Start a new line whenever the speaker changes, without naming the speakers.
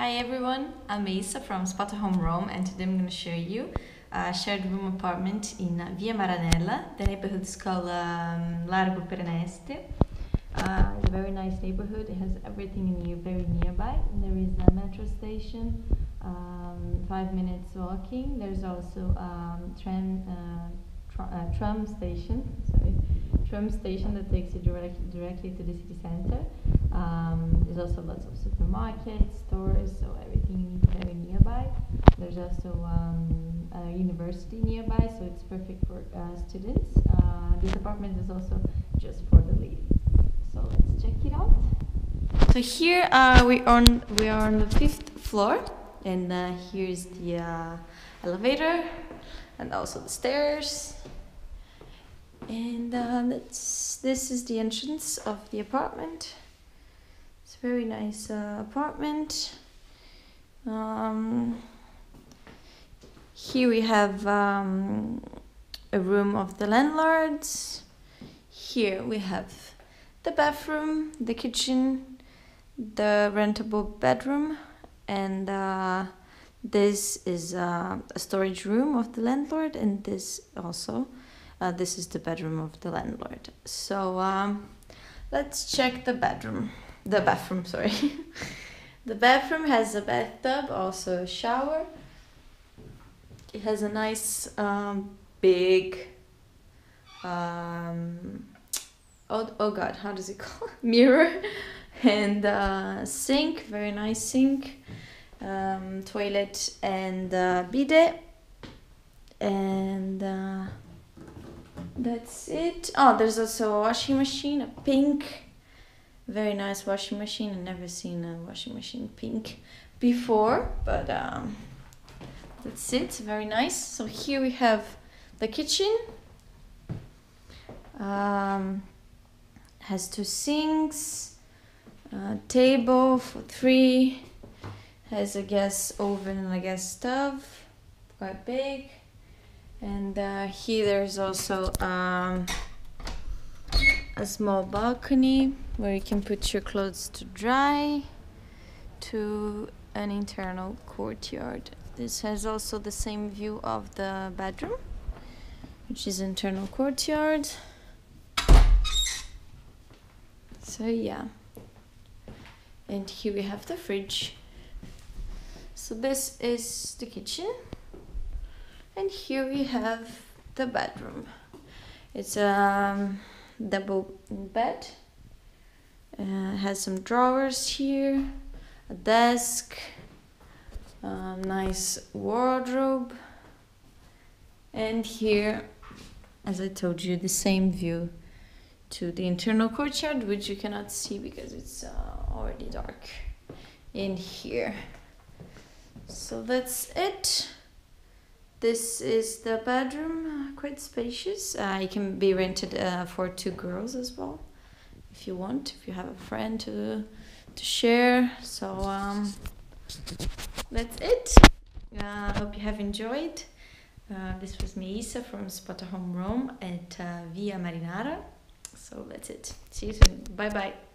Hi everyone, I'm Isa from Spotahome Rome and today I'm going to show you a shared room apartment in Via Maranella. The neighborhood is called um, Largo Preneste. Uh, it's a very nice neighborhood, it has everything near, very nearby. There is a metro station, um, five minutes walking. There's also um, tram, uh, tr uh, tram station, sorry, tram station that takes you direct, directly to the city center. There's also lots of supermarkets, stores, so everything you is very nearby. There's also um, a university nearby, so it's perfect for uh, students. Uh, this apartment is also just for the ladies. So let's check it out. So here uh, we on we are on the fifth floor, and uh, here's the uh, elevator, and also the stairs. And uh, that's, this is the entrance of the apartment. Very nice uh, apartment. Um, here we have um, a room of the landlords. Here we have the bathroom, the kitchen, the rentable bedroom, and uh, this is uh, a storage room of the landlord, and this also uh, this is the bedroom of the landlord. So um, let's check the bedroom, the bathroom, sorry. the bathroom has a bathtub, also a shower. It has a nice um, big, um, oh, oh god, how does it call Mirror and uh, sink, very nice sink, um, toilet and uh, bidet. And uh, that's it. Oh, there's also a washing machine, a pink, very nice washing machine. I've never seen a washing machine pink before, but um, that's it. Very nice. So here we have the kitchen. Um, has two sinks, table for three, has a gas oven and a gas stove, quite big and uh, here there's also um, a small balcony where you can put your clothes to dry to an internal courtyard. This has also the same view of the bedroom which is internal courtyard. So yeah. And here we have the fridge. So this is the kitchen. And here we have the bedroom. It's um, double bed. Uh, has some drawers here a desk a nice wardrobe and here as I told you the same view to the internal courtyard which you cannot see because it's uh, already dark in here. So that's it this is the bedroom, quite spacious. Uh, it can be rented uh, for two girls as well, if you want, if you have a friend to to share. So um, that's it. I uh, hope you have enjoyed. Uh, this was me, Isa, from Spotahome Rome at uh, Via Marinara. So that's it. See you soon. Bye bye.